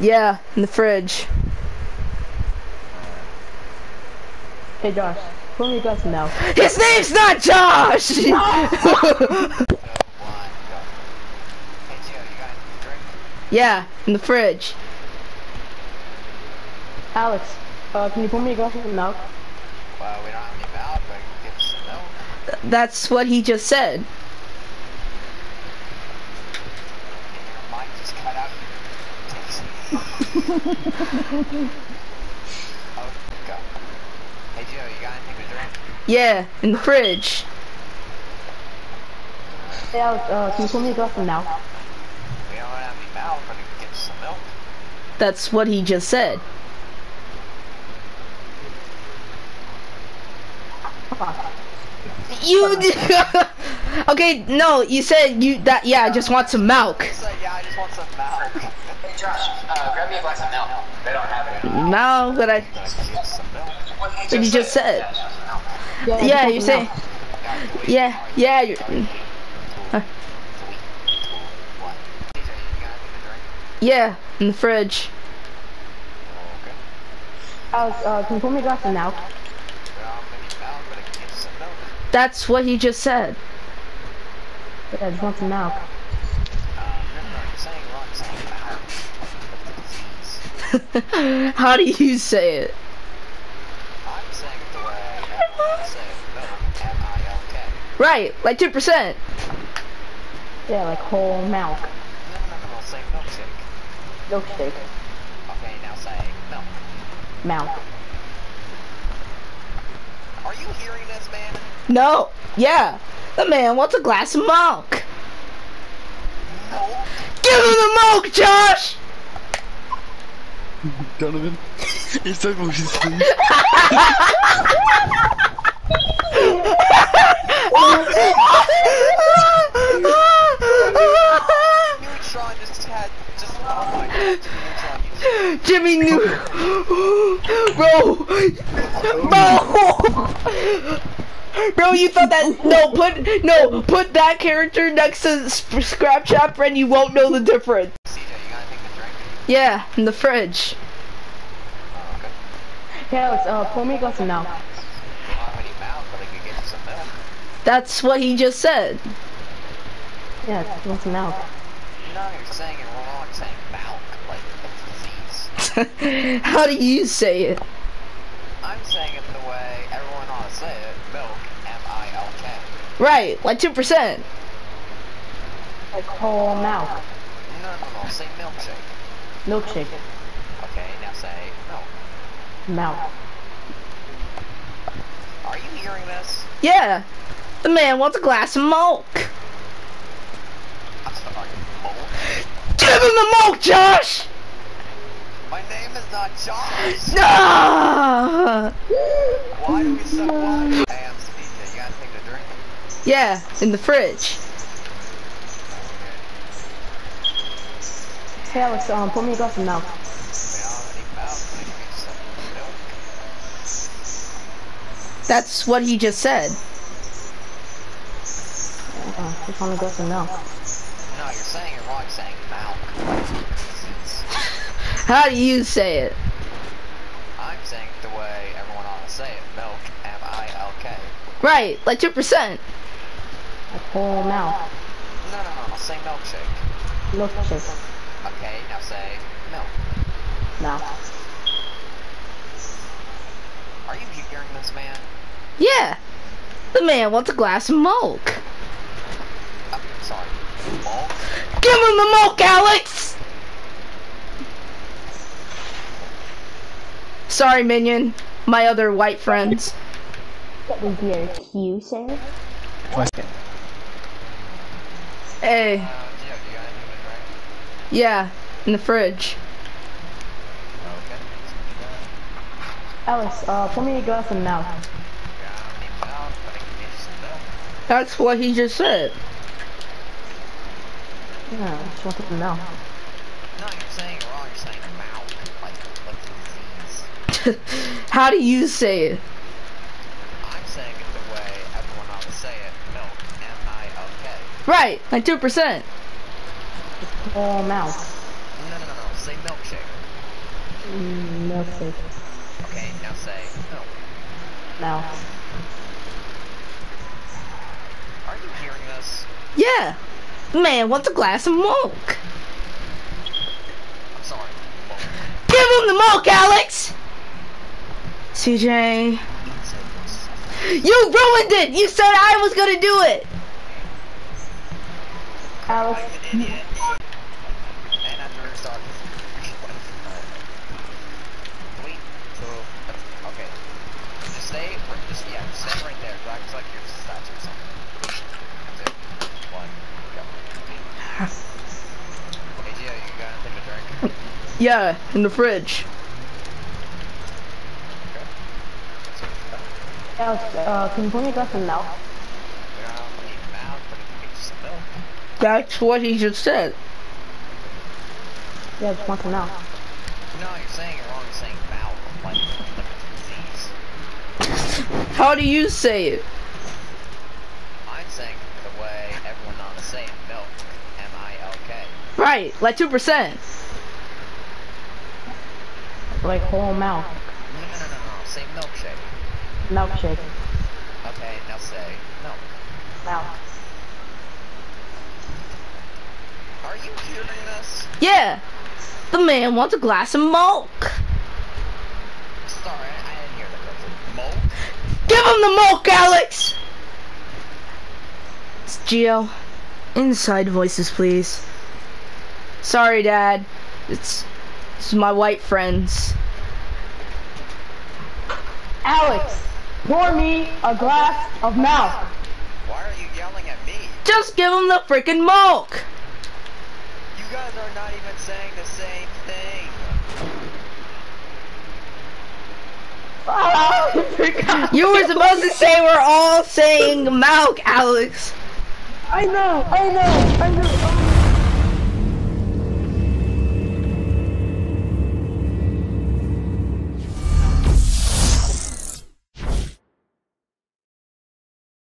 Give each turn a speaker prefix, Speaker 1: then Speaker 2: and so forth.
Speaker 1: yeah, in the fridge.
Speaker 2: Hey Josh, put me a glass now.
Speaker 1: His name's not Josh! yeah, in the fridge.
Speaker 2: Alex, uh, can you put me a glass of milk?
Speaker 3: We don't have any milk, but I can get some milk.
Speaker 1: That's what he just said.
Speaker 3: Your mic just cut out. oh, go. Hey, Joe, you got anything to drink?
Speaker 1: Yeah, in the fridge.
Speaker 2: Hey Alex, uh, can you put me a glass of milk?
Speaker 3: We don't have any milk, but I can get some milk.
Speaker 1: That's what he just said. You Okay, no, you said you that yeah, I just want some milk.
Speaker 3: So, yeah, I just want some milk.
Speaker 4: Hey Josh, uh, grab me a glass of milk. They don't have it.
Speaker 1: No, but I
Speaker 3: Get.
Speaker 4: What did
Speaker 1: you just said.
Speaker 2: Yeah,
Speaker 1: Yeah,
Speaker 2: just
Speaker 1: you're
Speaker 2: want
Speaker 1: saying
Speaker 2: milk.
Speaker 1: Yeah, yeah, you're Uh.
Speaker 3: TJ, you got anything to drink?
Speaker 1: yeah, in the fridge.
Speaker 3: Okay.
Speaker 2: Alex, uh, can you put me a glass of milk?
Speaker 3: We don't have any milk, but I can get some milk.
Speaker 1: That's what he just said.
Speaker 2: Yeah, I just want some milk.
Speaker 3: Uh, remember, I'm saying wrong, saying milk. That's a disease.
Speaker 1: How do you say it?
Speaker 3: I'm saying it the way everyone say it. Milk. M-I-L-K.
Speaker 1: Right, like 2%.
Speaker 2: Yeah, like whole milk.
Speaker 3: No, no, no, no, say milkshake.
Speaker 2: Milkshake.
Speaker 3: Okay, now say milk.
Speaker 2: Milk.
Speaker 3: Are you hearing this, man?
Speaker 1: No, yeah. The man wants a glass of milk. Give him the milk, Josh!
Speaker 5: Donovan, he's so motion
Speaker 3: Neutron just had just my god, Neutron, you
Speaker 1: Jimmy knew. Bro. Bro. Bro, you thought that no put no put that character next to Sp- Scrap Chopper and you won't know the difference.
Speaker 3: CJ, you got anything to drink?
Speaker 1: Yeah, in the fridge.
Speaker 3: Oh, okay.
Speaker 2: Hey Alex, uh, pour me a glass of milk.
Speaker 3: I don't have any milk, but I could get you some milk.
Speaker 1: That's what he just said.
Speaker 2: Yeah, I just some milk.
Speaker 3: No, you're saying it wrong, saying milk, like a disease.
Speaker 1: How do you say it?
Speaker 3: I'm saying it the way everyone ought to say it, milk, M-I-L-K.
Speaker 1: Right, like 2%.
Speaker 2: Like whole milk.
Speaker 3: No, no, no, say milkshake.
Speaker 2: Milkshake.
Speaker 3: Okay, now say milk.
Speaker 2: Milk.
Speaker 3: Are you hearing this?
Speaker 1: Yeah. The man wants a glass of milk.
Speaker 3: I'm sorry, milk?
Speaker 1: Give him the milk, Josh!
Speaker 3: My name is not Josh!
Speaker 1: No!
Speaker 3: Why do we so why? Hey, I'm you got anything to drink?
Speaker 1: Yeah, in the fridge.
Speaker 2: Hey Alex, um, pour me a glass of milk.
Speaker 3: We don't have any milk, but I can get some milk.
Speaker 1: That's what he just said.
Speaker 2: Uh, just want a glass of milk.
Speaker 3: No, you're saying it wrong, you're saying milk.
Speaker 1: How do you say it?
Speaker 3: I'm saying it the way everyone ought to say it, milk, M-I-L-K.
Speaker 1: Right, like 2%.
Speaker 2: Like whole milk.
Speaker 3: No, no, no, no, say milkshake.
Speaker 2: Milkshake.
Speaker 3: Okay, now say milk.
Speaker 2: Milk.
Speaker 3: Are you hearing this, man?
Speaker 1: Yeah. The man wants a glass of milk.
Speaker 3: I'm sorry. Milk?
Speaker 1: Give him the milk, Alex! Sorry, Minion. My other white friends.
Speaker 2: That was your cue, sir.
Speaker 1: Hey,
Speaker 3: Uh, yeah, you got anything to drink?
Speaker 1: yeah, in the fridge.
Speaker 3: Okay.
Speaker 2: Alex, uh, pour me a glass of milk.
Speaker 3: Got any milk, but I can get you some milk.
Speaker 1: That's what he just said.
Speaker 2: Yeah, I just want some milk.
Speaker 3: No, you're saying it wrong, you're saying milk, like, like disease.
Speaker 1: How do you say it?
Speaker 3: say it. Milk. M-I-L-K.
Speaker 1: Right, like 2%.
Speaker 2: Whole mouth.
Speaker 3: No, no, no, no. Say milkshake.
Speaker 2: Mm, milkshake.
Speaker 3: Okay, now say milk.
Speaker 2: Mouth.
Speaker 3: Are you hearing this?
Speaker 1: Yeah. Man wants a glass of milk.
Speaker 3: I'm sorry. Milk.
Speaker 1: Give him the milk, Alex! CJ. You ruined it! You said I was gonna do it!
Speaker 3: Just, yeah,
Speaker 1: in the fridge.
Speaker 3: Okay.
Speaker 2: Uh, can you pour me glass of milk?
Speaker 3: We don't need mouth, but if you get some milk.
Speaker 1: That's what he just said.
Speaker 2: Yeah, I just want some milk.
Speaker 3: No, you're saying it wrong. You're saying mouth, like, like disease.
Speaker 1: How do you say it?
Speaker 3: I'm saying the way everyone knows to say it. Milk. M-I-L-K.
Speaker 1: Right, like 2%.
Speaker 2: Like whole mouth.
Speaker 3: No, no, no, no, no. Say milkshake.
Speaker 2: Milkshake.
Speaker 3: Okay, now say milk.
Speaker 2: Mouth.
Speaker 3: Are you hearing this?
Speaker 1: Yeah. The man wants a glass of milk.
Speaker 3: Sorry, I, didn't hear the correct. Milk?
Speaker 1: Give him the milk, Alex! It's Geo. Inside voices, please. Sorry, Dad. It's, it's my white friends.
Speaker 2: Alex, pour me a glass of milk.
Speaker 3: Why are you yelling at me?
Speaker 1: Just give him the freaking milk!
Speaker 3: You guys are not even saying the same thing.
Speaker 1: Oh, You were supposed to say we're all saying milk, Alex.
Speaker 2: I know, I know, I know.